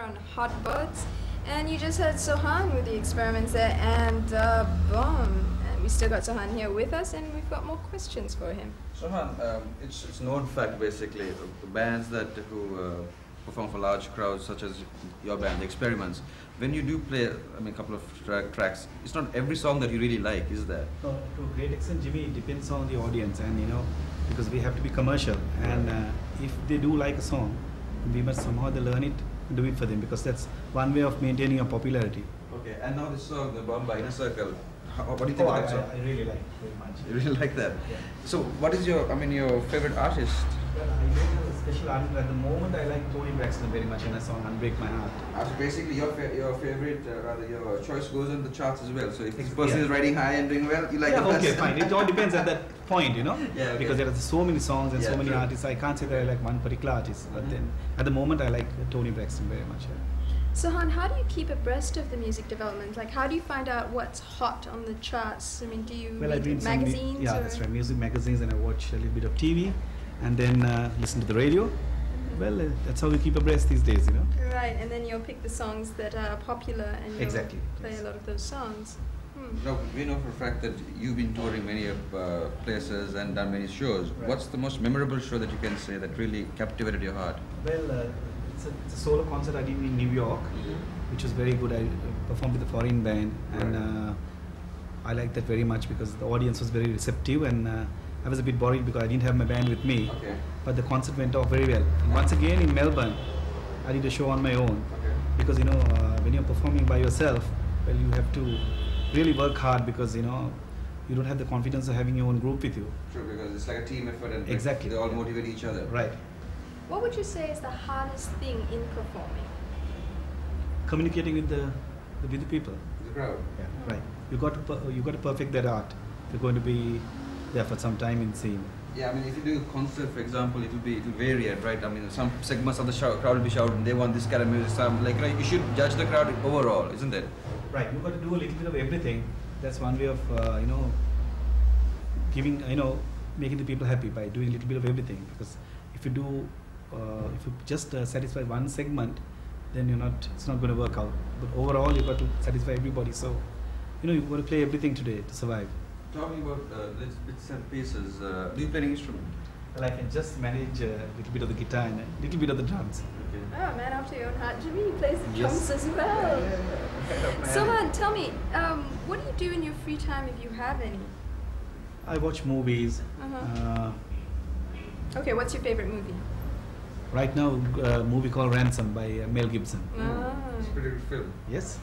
on Hot Boats, and you just had Sohan with the Xperiments there, and uh, boom. And we still got Sohan here with us, and we've got more questions for him. Sohan, um, it's, it's known fact basically, the bands that who uh, perform for large crowds, such as your band, the Xperiments, when you do play, I mean, a couple of track, tracks, it's not every song that you really like, is there? No, to a great extent, Jimmy, it depends on the audience, and you know, because we have to be commercial, and uh, if they do like a song, we must somehow they learn it and do it for them, because that's one way of maintaining your popularity. Okay, and now this song, the Bomba Inner Circle, how, what do you think Oh, of I, that song? I, I really like it very much. You really like that? Yeah. So, what is your, I mean, your favorite artist? Well, I don't have a special artist at the moment. I like Toni Braxton very much in a song "Unbreak My Heart." Uh, so basically, your fa- your favorite, uh, rather your choice goes on the charts as well. So if this Ex- person yeah. is riding high and doing well, you like yeah, the okay, person. fine. It all depends at that point, you know. Yeah, okay. Because there are so many songs and Yeah, so many true. artists. I can't say that I like one particular artist. But Mhm. then, at the moment, I like Toni Braxton very much. Yeah. Sohan, how do you keep abreast of the music development? Like, how do you find out what's hot on the charts? I mean, do you Well, I read read magazines? yeah, or? that's right. Music magazines, and I watch a little bit of TV, and then uh, listen to the radio. Well, uh, that's how we keep abreast these days, you know. Right, and then you'll pick the songs that are popular and you'll Exactly, play yes. a lot of those songs. Hmm. No, we know for a fact that you've been touring many of uh, places and done many shows. Right. What's the most memorable show that you can say that really captivated your heart? Well, uh, it's, a, it's a solo concert I did in New York, which was very good. I uh, performed with a foreign band, and uh, I liked that very much because the audience was very receptive, and uh, I was a bit worried because I didn't have my band with me. Okay. But the concert went off very well. And once again in Melbourne, I did a show on my own Okay. because you know uh, when you're performing by yourself, well, you have to really work hard because you know you don't have the confidence of having your own group with you. True, because it's like a team effort and Exactly. they all motivate each other. Right. What would you say is the hardest thing in performing? Communicating with the with the people. The crowd. Yeah, right. You got to per- you got to perfect that art. If you're going to be there for some time in scene. Yeah, I mean, if you do a concert, for example, it will be it will vary, right? I mean, some segments of the show, crowd will be shouting, they want this kind of music. Some like right, you should judge the crowd overall, isn't it? Right. you've got to do a little bit of everything. That's one way of uh, you know giving you know making the people happy by doing a little bit of everything. Because if you do uh, if you just uh, satisfy one segment, then you're not it's not going to work out. But overall, you've got to satisfy everybody. So you know you've got to play everything today to survive. Talking about uh, bits, bits and pieces, uh, do you play any instrument? Well, I can just manage a little bit of the guitar and a little bit of the drums. Okay. Oh, man after your own heart. Jimmy plays the Yes. drums as well. Kind of manage. Sohan, tell me, um, what do you do in your free time if you have any? I watch movies. Uh-huh. Uh, Okay, what's your favorite movie? right now, a movie called Ransom by uh, Mel Gibson. Ah. It's a pretty good film. Yes.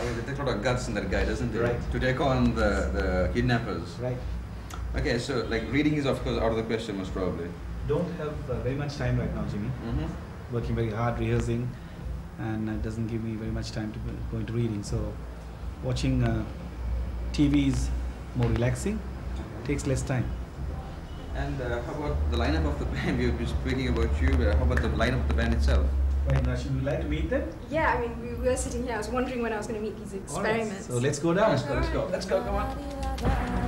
I mean, there's a lot of guts in that guy, doesn't there? Right. To take on the, the kidnappers. Right. Okay, so like reading is of course out of the question, most probably. Don't have uh, very much time right now, Jimmy. Mm-hmm. Working very hard, rehearsing, and it doesn't give me very much time to go- into reading. So, watching uh, TV is more relaxing. Takes less time. And uh, how about the lineup of the band? We've been speaking about you. How about the lineup of the band itself? Right now, should we like to meet them? Yeah, I mean, we were sitting here. I was wondering when I was going to meet these All right, Xperiments. So let's go down. Let's go. Let's go. Let's go. Come on.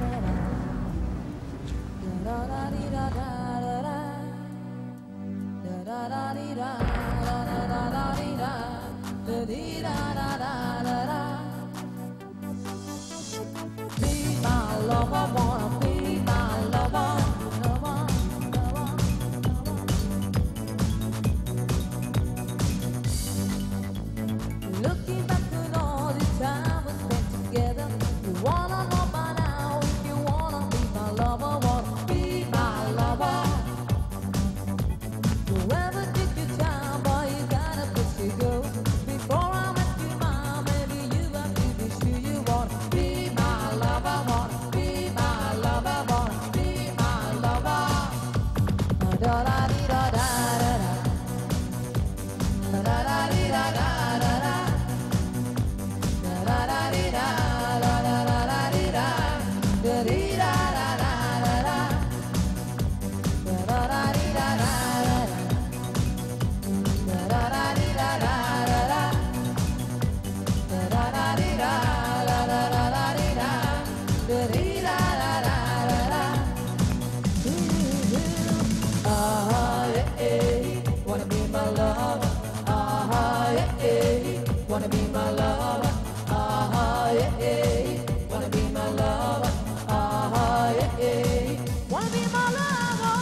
Wanna be my lover? Ah, yeah, yeah. Wanna be my lover? Ah, yeah, yeah. Wanna be my lover?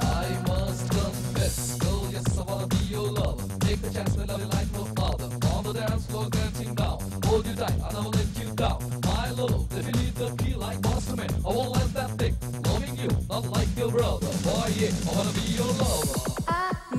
I must confess, girl, yes, I wanna be your lover. Take the chance, my love you like no other. On the dance floor, dancing down. Hold you tight, I never let you down. My love, definitely the key like monster man. I won't let that thick. Loving you, not like your brother. Boy, yeah, I wanna be your lover.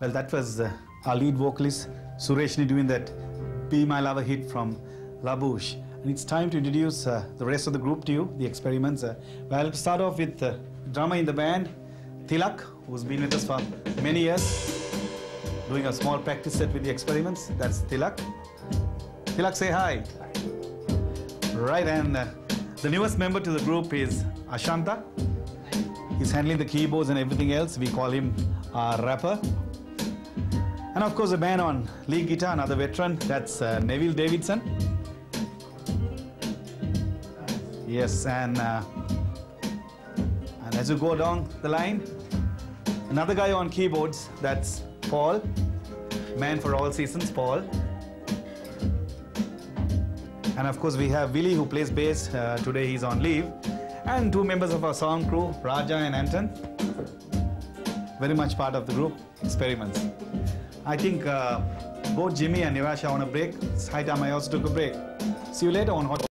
Well, that was uh, our lead vocalist Sureshini doing that Be My Lover hit from La Bouche. And it's time to introduce uh, the rest of the group to you, the Xperiments. Uh, well, I'll start off with uh, drummer in the band, Tilak, who's been with us for many years, doing a small practice set with the Xperiments. That's Tilak. Tilak, say hi. Right, and uh, the newest member to the group is Ashanta. He's handling the keyboards and everything else. We call him our rapper. And of course, the band on lead guitar, another veteran, that's uh, Neville Davidson. Yes, and uh, and as you go down the line, another guy on keyboards, that's Paul, man for all seasons, Paul. And of course, we have Willie who plays bass. Uh, today he's on leave. And two members of our sound crew, Raja and Anton. Very much part of the group, Xperiments. I think uh, both Jimmy and Nivasha are on a break. It's high time I also took a break. See you later on Hot.